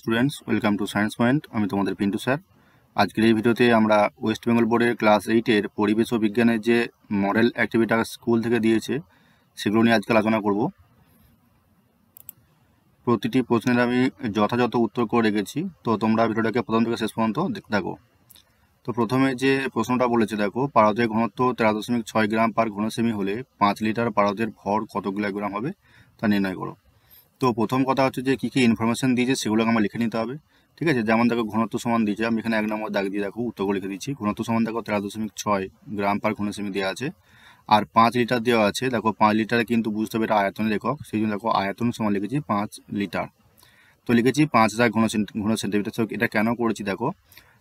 Students welcome to science point আমি তোমাদের Pintu sir. আজকের এই ভিডিওতে আমরা ওয়েস্ট বেঙ্গল বোর্ডের ক্লাস এইটের পরিবেশ ও বিজ্ঞানের যে মডেল অ্যাক্টিভিটা স্কুল থেকে দিয়েছে, সেগুলো নিয়ে আজকে আলোচনা করব। প্রতিটি প্রশ্নের আমি যথাযথ উত্তর করে রেখেছি। তো তোমরা ভিডিওটাকে প্রথম থেকে শেষ পর্যন্ত দেখতে তো প্রথমে যে প্রশ্নটা বলেছে, দেখো, পারদের ঘনত্ব তেরো দশমিক ছয় গ্রাম পার ঘনসেমি হলে পাঁচ লিটার পারদের ভর কত কিলোগ্রাম হবে তা নির্ণয় করো। তো প্রথম কথা হচ্ছে যে, কী কী ইনফরমেশন দিয়েছে সেগুলোকে আমার লিখে নিতে হবে। ঠিক আছে? যেমন দেখো, ঘনত্ব সমান দিয়েছে। আমি এখানে এক নম্বর দাগ দিয়ে দেখো, উত্তরগুলো লিখে দিচ্ছি। ঘনত্ব সমান দেখো, তেরো দশমিক ছয় গ্রাম পার ঘনসেমি দেওয়া আছে। আর পাঁচ লিটার দেওয়া আছে। দেখো, পাঁচ লিটারে কিন্তু বুঝতে হবে এটা আয়তনের একক সেই জন্য দেখো, আয়তন সমান লিখেছি পাঁচ লিটার। তো লিখেছি পাঁচ হাজার ঘন ঘন সেন্টিমিটার। এটা কেন করেছি দেখো?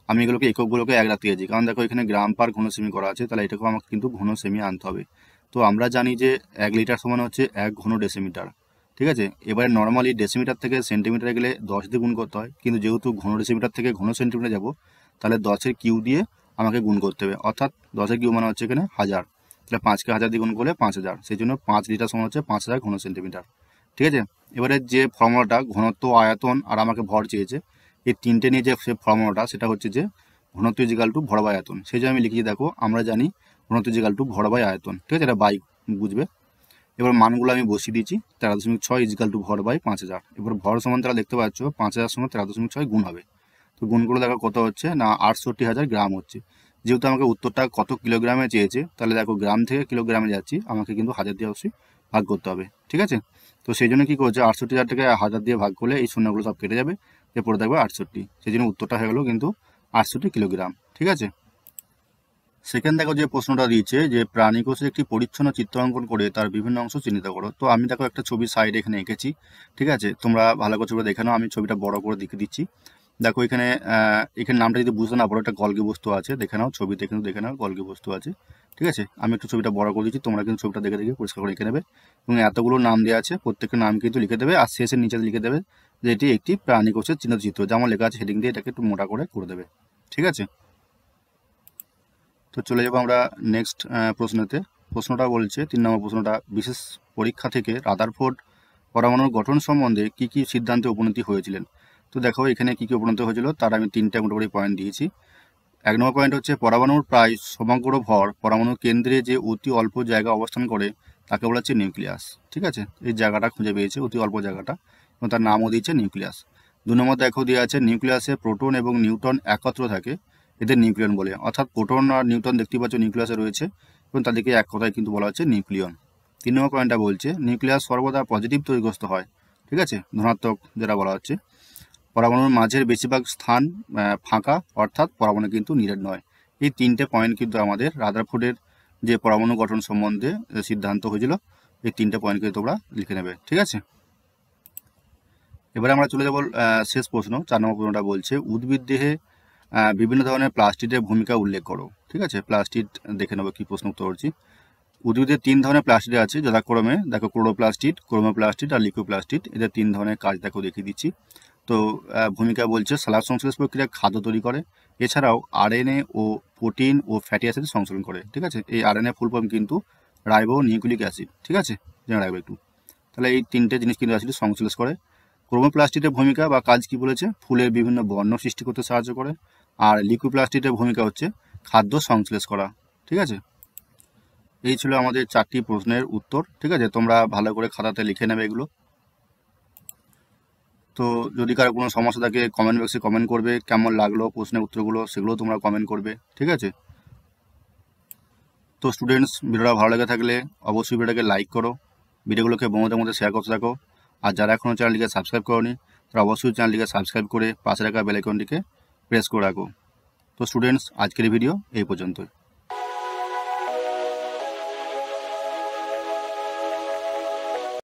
আমি এগুলোকে, এককগুলোকে এক রাখতে গেছি কারণ দেখো, এখানে গ্রাম পার ঘন সেমি করা আছে। তাহলে এটাকেও আমাকে কিন্তু ঘন সেমি আনতে হবে। তো আমরা জানি যে, এক লিটার সমান হচ্ছে এক ঘন ডেসিমিটার। ঠিক আছে? এবারে নর্মালি ডেসিমিটার থেকে সেন্টিমিটারে গেলে দশ দিয়ে গুণ করতে হয়। কিন্তু যেহেতু ঘন ডেসিমিটার থেকে ঘন সেন্টিমিটার যাব, তাহলে দশের কিউ দিয়ে আমাকে গুণ করতে হবে। অর্থাৎ দশের কিউ মানে হচ্ছে এখানে হাজার। তাহলে পাঁচকে হাজার দিয়ে গুণ করলে পাঁচ হাজার। সেই জন্য পাঁচ লিটার সমান হচ্ছে পাঁচ হাজার ঘন সেন্টিমিটার ঠিক আছে? এবারে যে ফর্মুলাটা, ঘনত্ব, আয়তন আর আমাকে ভর চেয়েছে, এই তিনটে নিয়ে যে সে ফর্মুলাটা, সেটা হচ্ছে যে ঘনত্ব ইজিকাল টু ভর বাই আয়তন। সেই জন্য আমি লিখেছি, দেখো, আমরা জানি ঘনত্ব ইজিকাল টু ভর বাই আয়তন। ঠিক আছে? এটা বাই বুঝবে? এবার মানগুলো আমি বসিয়ে দিচ্ছি তেরো দশমিক ছয় ইজিক্যাল টু ভর বাই পাঁচ হাজার। এবার ভর সমান তারা দেখতে পাচ্ছ, পাঁচ হাজার সমান তেরো দশমিক ছয় গুণ হবে। তো গুণগুলো দেখো কত হচ্ছে, না আটষট্টি হাজার গ্রাম হচ্ছে। যেহেতু আমাকে উত্তরটা কত কিলোগ্রামে চেয়েছে, তাহলে দেখো গ্রাম থেকে কিলোগ্রামে যাচ্ছি, আমাকে কিন্তু হাজার দিয়ে অবশ্যই ভাগ করতে হবে, ঠিক আছে? তো সেই জন্য কী করছে, আটষট্টি হাজার টাকা হাজার দিয়ে ভাগ করলে এই শূন্যগুলো সব কেটে যাবে, এরপরে দেখবে আটষট্টি। সেই জন্য উত্তরটা হয়ে গেলো কিন্তু আটষট্টি কিলোগ্রাম, ঠিক আছে? সেকেন্ড দেখো যে প্রশ্নটা দিয়েছে যে প্রাণী কোষের একটি পরিচ্ছন্ন চিত্র অঙ্কন করে তার বিভিন্ন অংশ চিহ্নিত করো। তো আমি দেখো একটা ছবি সাইড এখানে এঁকেছি, ঠিক আছে? তোমরা ভালো করে ছবিটা দেখে নাও, আমি ছবিটা বড় করে দেখে দিচ্ছি। দেখো এখানে এখানে নামটা যদি বুঝতে না পারো, একটা গলগি বস্তু আছে, দেখে নাও, ছবিতে কিন্তু দেখে নাও, গলগি বস্তু আছে, ঠিক আছে? আমি একটু ছবিটা বড় করে দিচ্ছি, তোমরা কিন্তু ছবিটা দেখে দেখে পরিষ্কার করে লিখে নেবে। এবং এতগুলো নাম দেওয়া আছে প্রত্যেকের নাম কিন্তু লিখে দেবে, আর শেষের নিচে লিখে দেবে যে এটি একটি প্রাণী কোষের চিহ্নিত চিত্র। যেমন লেখা আছে, হেডিং দিয়ে এটাকে একটু মোটা করে করে দেবে, ঠিক আছে? তো চলে যাব আমরা নেক্সট প্রশ্নতে। প্রশ্নটা বলছে, তিন নম্বর প্রশ্নটা, বিশেষ পরীক্ষা থেকে রাদারফোর্ড পরমাণুর গঠন সম্বন্ধে কি কি সিদ্ধান্তে উপনীতি হয়েছিলেন? তো দেখো, এখানে কি কি উপনীত হয়েছিল, তার আমি তিনটা মোটামুটি পয়েন্ট দিয়েছি। এক নম্বর পয়েন্ট হচ্ছে, পরমাণুর প্রায় সমগ্র ভর পরমাণুর কেন্দ্রে যে অতি অল্প জায়গা অবস্থান করে, তাকে বলা হচ্ছে নিউক্লিয়াস। ঠিক আছে? এই জায়গাটা খুঁজে পেয়েছে, অতি অল্প জায়গাটা। এবং তার নামও দিয়েছে নিউক্লিয়াস। দু নম্বর দেখো দেওয়া আছে, নিউক্লিয়াসে প্রোটন এবং নিউটন একত্র থাকে। এদের নিউক্লিয়ন বলে। অর্থাৎ প্রোটন আর নিউটন দেখতে পাচ্ছ নিউক্লিয়াসে রয়েছে এবং তাদেরকে এক কথায় কিন্তু বলা হচ্ছে নিউক্লিয়ন। তিন নম্বর পয়েন্টটা বলছে, নিউক্লিয়াস সর্বদা পজিটিভ তৈরিগ্রস্ত হয়। ঠিক আছে? ধনাত্মক যেটা বলা হচ্ছে। পরমাণুর মাঝের বেশিরভাগ স্থান ফাঁকা, অর্থাৎ পরমাণু কিন্তু নিরেট নয়। এই তিনটে পয়েন্ট কিন্তু আমাদের রাদারফোর্ডের যে পরমাণু গঠন সম্বন্ধে সিদ্ধান্ত হয়েছিল, এই তিনটে পয়েন্ট কিন্তু তোমরা লিখে নেবে। ঠিক আছে? এবারে আমরা চলে যাব শেষ প্রশ্ন। চার নম্বর প্রশ্নটা বলছে, উদ্ভিদ দেহে বিভিন্ন ধরনের প্লাস্টিকের ভূমিকা উল্লেখ করো, ঠিক আছে? প্লাস্টিক, দেখে নেব কী প্রশ্ন উত্তর করছি। উদ্ভিদের তিন ধরনের প্লাস্টিক আছে, যথাক্রমে, দেখো ক্লোরোপ্লাস্টিক ক্রোমোপ্লাস্টিক আর লিকোপ্লাস্টিক এদের তিন ধরনের কাজ দেখো দেখিয়ে দিচ্ছি। তো ভূমিকা বলছে সালাদ সংশ্লেষ প্রক্রিয়া খাদ্য তৈরি করে, এছাড়াও আরএনএ ও প্রোটিন ও ফ্যাটি অ্যাসিড সংশোধন করে, ঠিক আছে? এই আরএনএ ফুল ফর্ম কিন্তু রাইবো নিউক্লিক অ্যাসিড, ঠিক আছে? জেনে রাখবে একটু। তাহলে এই তিনটে জিনিস কিন্তু অ্যাসিড সংশ্লেষ করে। ক্রোমোপ্লাস্টিকের ভূমিকা বা কাজ কি বলেছে? ফুলের বিভিন্ন বর্ণ সৃষ্টি করতে সাহায্য করে আর লিকুইপ্লাস্টিকের ভূমিকা হচ্ছে খাদ্য সংশ্লেষ করা, ঠিক আছে? এই ছিল আমাদের চারটি প্রশ্নের উত্তর, ঠিক আছে? তোমরা ভালো করে খাতাতে লিখে নেবে এগুলো। তো যদি কারও কোনো সমস্যা থাকে কমেন্ট বক্সে কমেন্ট করবে, কেমন লাগল প্রশ্নের উত্তরগুলো সেগুলো তোমরা কমেন্ট করবে, ঠিক আছে? তো স্টুডেন্টস ভিডিওটা ভালো লেগে থাকলে অবশ্যই ভিডিওটাকে লাইক করো, ভিডিওগুলোকে বন্ধুদের মধ্যে শেয়ার করতে থাকো। আর যারা এখনও চ্যানেলটিকে সাবস্ক্রাইব করনি, তারা অবশ্যই চ্যানেলটিকে সাবস্ক্রাইব করে পাশে রাখা বেলাইকনটিকে প্রেস করে রাখো। তো স্টুডেন্টস আজকের ভিডিও এই পর্যন্তই।